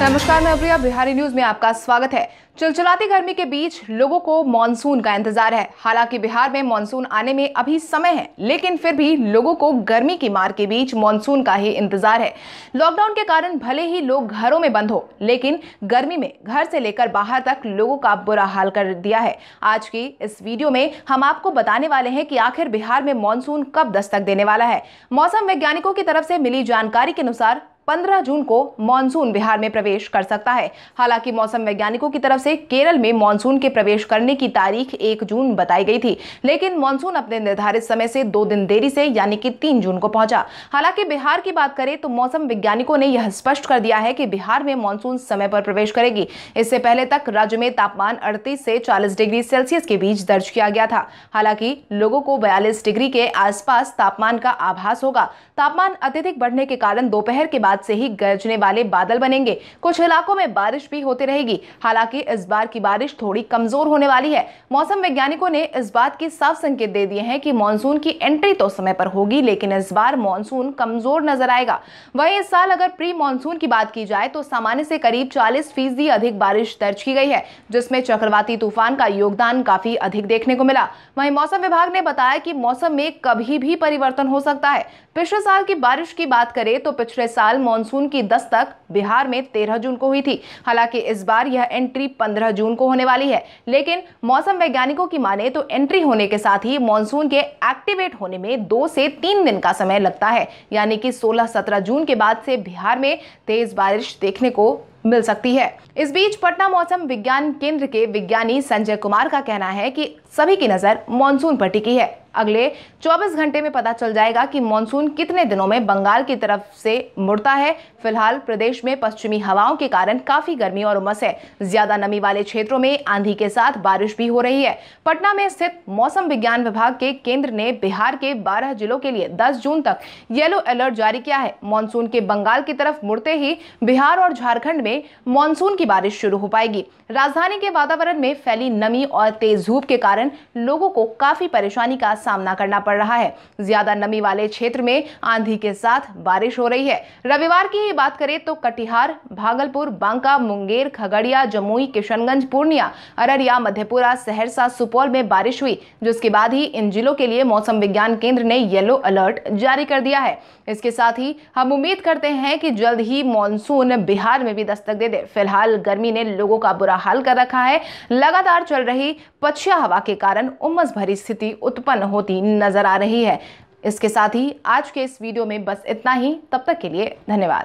नमस्कार मैं प्रिया, बिहारी न्यूज़ में आपका स्वागत है। चिलचिलाती गर्मी के बीच लोगों को मानसून का इंतज़ार है। हालाँकि बिहार में मानसून आने में अभी समय है, लेकिन फिर भी लोगों को गर्मी की मार के बीच मानसून का ही इंतज़ार है। लॉकडाउन के कारण भले ही लोग घरों में बंद हो, लेकिन गर्मी में घर से लेकर बाहर तक लोगों का बुरा हाल कर दिया है। आज की इस वीडियो में हम आपको बताने वाले हैं कि आखिर बिहार में मानसून कब दस्तक देने वाला है। मौसम वैज्ञानिकों की तरफ़ से मिली जानकारी के अनुसार 15 जून को मानसून बिहार में प्रवेश कर सकता है। हालाँकि मौसम वैज्ञानिकों की तरफ़ से केरल में मानसून के प्रवेश करने की तारीख 1 जून बताई गई थी, लेकिन मानसून अपने निर्धारित समय से दो दिन देरी से, यानी कि 3 जून को पहुँचा। हालाँकि बिहार की बात करें तो मौसम वैज्ञानिकों ने यह स्पष्ट कर दिया है कि बिहार में मानसून समय पर प्रवेश करेगी। इससे पहले तक राज्य में तापमान अड़तीस से चालीस डिग्री सेल्सियस के बीच दर्ज किया गया था। हालाँकि लोगों को बयालीस डिग्री के आसपास तापमान का आभास होगा। तापमान अत्यधिक बढ़ने के कारण दोपहर के बाद से ही गरजने वाले बादल बनेंगे। कुछ इलाकों में बारिश भी होती रहेगी। हालाँकि इस बार की बारिश थोड़ी कमज़ोर होने वाली है। मौसम वैज्ञानिकों ने इस बात की साफ़ संकेत दे दिए हैं कि मानसून की एंट्री तो समय पर होगी, लेकिन इस बार मानसून कमज़ोर नज़र आएगा। वही इस साल अगर प्री मानसून की बात की जाए तो सामान्य से करीब चालीस फ़ीसदी अधिक बारिश दर्ज की गई है, जिसमें चक्रवाती तूफ़ान का योगदान काफ़ी अधिक देखने को मिला। वहीं मौसम विभाग ने बताया कि मौसम में कभी भी परिवर्तन हो सकता है। पिछले साल की बारिश की बात करें तो पिछले साल मानसून की दस्तक बिहार में 13 जून को हुई थी। हालाँकि इस बार यह एंट्री 15 जून को होने वाली है। लेकिन मौसम वैज्ञानिकों की माने तो एंट्री होने के साथ ही मानसून के एक्टिवेट होने में दो से तीन दिन का समय लगता है। यानी कि 16-17 जून के बाद से बिहार में तेज बारिश देखने को मिल सकती है। इस बीच पटना मौसम विज्ञान केंद्र के विज्ञानी संजय कुमार का कहना है कि सभी की नज़र मानसून पर टिकी है। अगले 24 घंटे में पता चल जाएगा कि मानसून कितने दिनों में बंगाल की तरफ़ से मुड़ता है। फ़िलहाल प्रदेश में पश्चिमी हवाओं के कारण काफ़ी गर्मी और उमस है। ज़्यादा नमी वाले क्षेत्रों में आंधी के साथ बारिश भी हो रही है। पटना में स्थित मौसम विज्ञान विभाग के केंद्र ने बिहार के 12 जिलों के लिए 10 जून तक येलो अलर्ट जारी किया है। मानसून के बंगाल की तरफ़ मुड़ते ही बिहार और झारखंड में मानसून की बारिश शुरू हो पाएगी। राजधानी के वातावरण में फैली नमी और तेज धूप के कारण लोगों को काफ़ी परेशानी का सामना करना पड़ रहा है। ज़्यादा नमी वाले क्षेत्र में आंधी के साथ बारिश हो रही है। रविवार की ही बात करें तो कटिहार, भागलपुर, बांका, मुंगेर, खगड़िया, जमुई, किशनगंज, पूर्णिया, अररिया, मधेपुरा, सहरसा, सुपौल में बारिश हुई, जिसके बाद ही इन जिलों के लिए मौसम विज्ञान केंद्र ने येलो अलर्ट जारी कर दिया है। इसके साथ ही हम उम्मीद करते हैं कि जल्द ही मानसून बिहार में भी दस्तक दे दे। फ़िलहाल गर्मी ने लोगों का बुरा हाल कर रखा है। लगातार चल रही पछिया हवा के कारण उमस भरी स्थिति उत्पन्न होती नज़र आ रही है। इसके साथ ही आज के इस वीडियो में बस इतना ही। तब तक के लिए धन्यवाद।